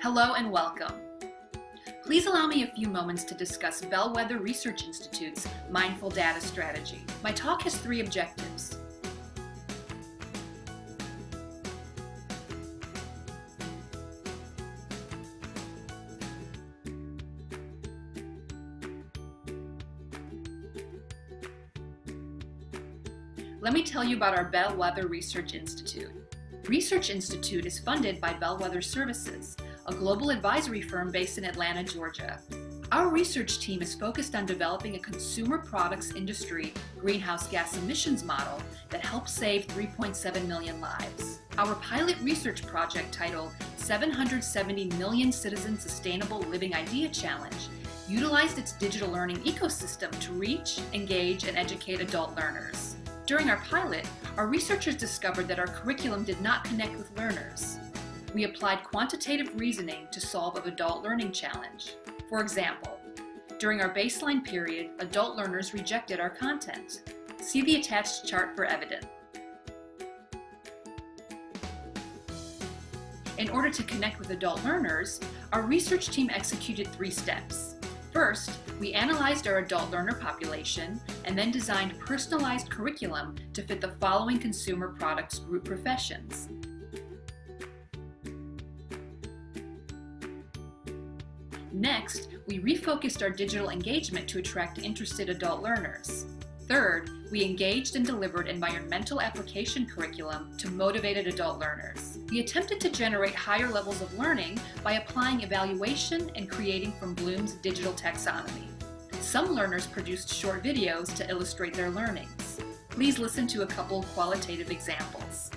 Hello and welcome. Please allow me a few moments to discuss Bellwether Research Institute's Mindful Data Strategy. My talk has three objectives. Let me tell you about our Bellwether Research Institute. Research Institute is funded by Bellwether Services, a global advisory firm based in Atlanta, Georgia. Our research team is focused on developing a consumer products industry greenhouse gas emissions model that helps save 3.7 million lives. Our pilot research project titled 770 Million Citizen Sustainable Living Idea Challenge utilized its digital learning ecosystem to reach, engage, and educate adult learners. During our pilot, our researchers discovered that our curriculum did not connect with learners. We applied quantitative reasoning to solve an adult learning challenge. For example, during our baseline period, adult learners rejected our content. See the attached chart for evidence. In order to connect with adult learners, our research team executed three steps. First, we analyzed our adult learner population and then designed personalized curriculum to fit the following consumer products group professions. Next, we refocused our digital engagement to attract interested adult learners. Third, we engaged and delivered environmental application curriculum to motivated adult learners. We attempted to generate higher levels of learning by applying evaluation and creating from Bloom's digital taxonomy. Some learners produced short videos to illustrate their learnings. Please listen to a couple qualitative examples.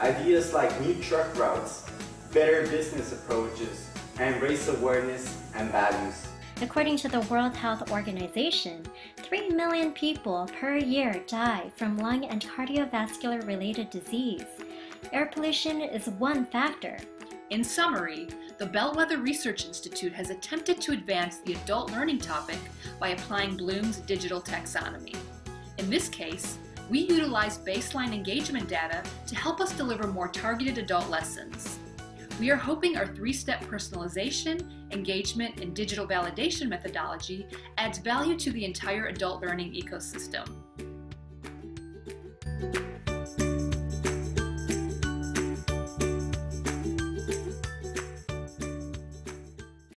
Ideas like new truck routes, better business approaches, and raise awareness and values. According to the World Health Organization, 3 million people per year die from lung and cardiovascular related disease. Air pollution is one factor. In summary, the Bellwether Research Institute has attempted to advance the adult learning topic by applying Bloom's digital taxonomy. In this case, we utilize baseline engagement data to help us deliver more targeted adult lessons. We are hoping our three step personalization, engagement, and digital validation methodology adds value to the entire adult learning ecosystem.